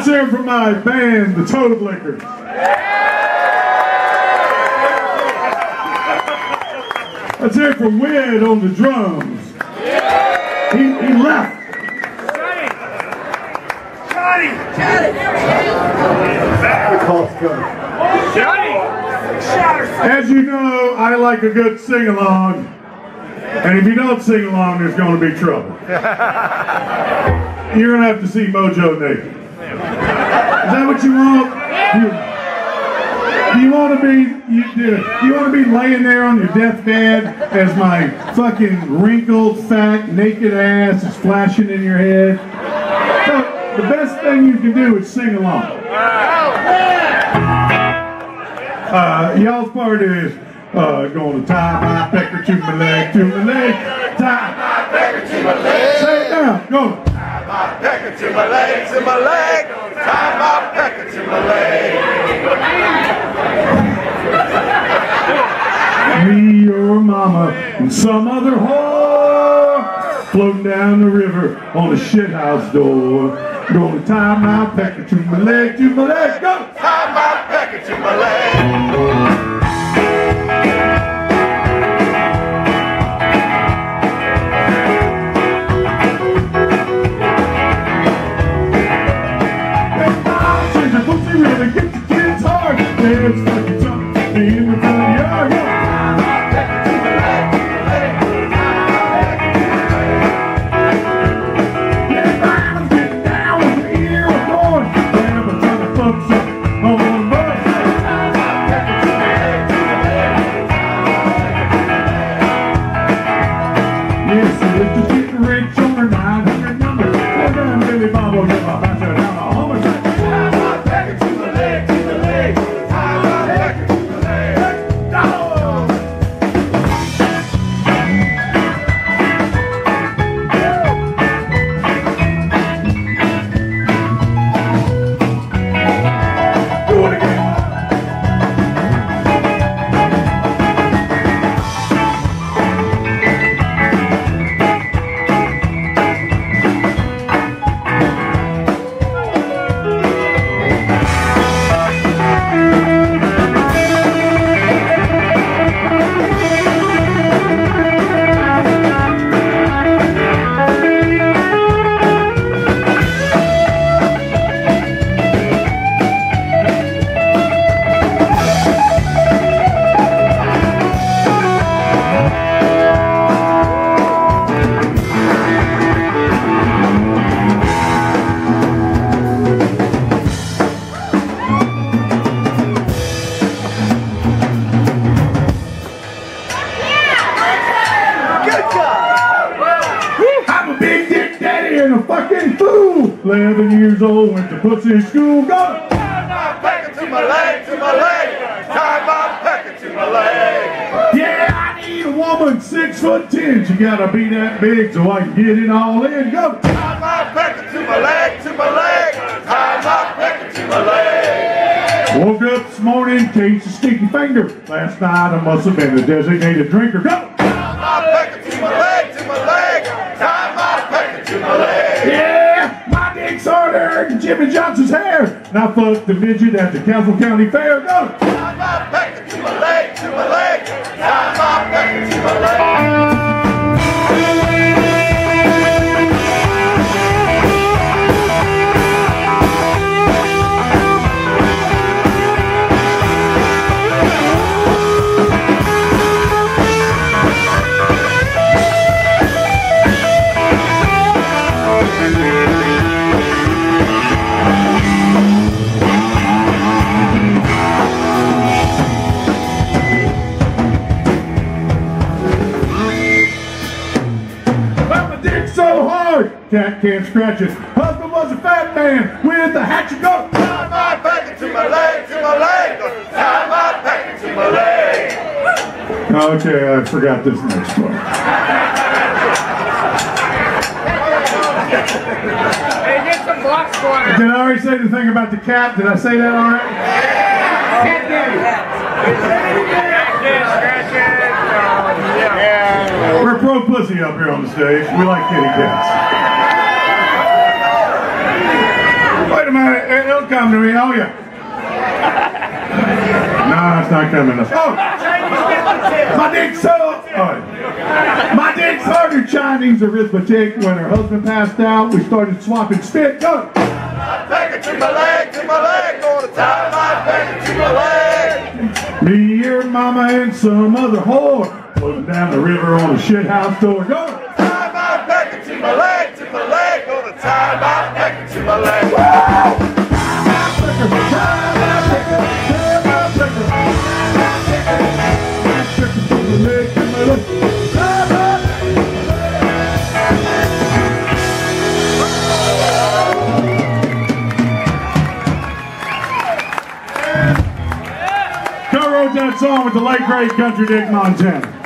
Let's hear from my band, the Toadliquors. Let's hear it from Wid on the drums. He, he left. As you know, I like a good sing along. And if you don't sing along, there's going to be trouble. You're going to have to see Mojo naked. Is that what you want? You, you want to be you, you want to be laying there on your deathbed as my fucking wrinkled, fat, naked ass is flashing in your head? So the best thing you can do is sing along. Uh, y'all's part is uh, going to tie my pecker to my leg, to my leg, tie my pecker to my leg. Say it now, go. My pecker to my leg, to my leg. Tie my pecker to my leg. Me, your mama, and some other whore floating down the river on a shithouse door. Gonna tie my pecker to my leg, to my leg, go. Tie my pecker to my leg. Dance I'm a big dick daddy and a fucking fool. 11 years old, went to pussy school. Go! Tie my pecker to my leg, to my leg. Tie my pecker to my leg. Yeah, I need a woman six foot ten. She gotta be that big so I can get it all in. Go! Tie my pecker to my leg, to my leg. Tie my pecker to my leg. Woke up this morning, case a sticky finger. Last night I must have been a designated drinker. Go! Jimmy Johnson's hair. And I fucked the midget at the Castle County Fair. Go! Tie my pecker to my leg. Well, my dick's so hard, cat can't scratch it. Husband was a fat man with a hatchet. Go! Tie my pecker to my leg, to my leg. Tie my pecker to my leg. Okay, I forgot this next one. Hey, get some blocks going. Did I already say the thing about the cat? Did I say that already? Scratch it. Um, We're pussy up here on the stage. We like kitty cats. Wait a minute. It'll come to me. Oh yeah. no, it's not coming. Oh, my dick's so. Oh. My dick's harder Chinese arithmetic. When her husband passed out, we started swapping spit. Go. Take it to my leg, to my leg, gonna tie my back to my leg. Me, your mama, and some other whore floating down the river on a shit house door. Go. Tie my back to my leg, to my leg, gonna tie my back to my leg. Co-wrote that song with the late great Country Dick Montana.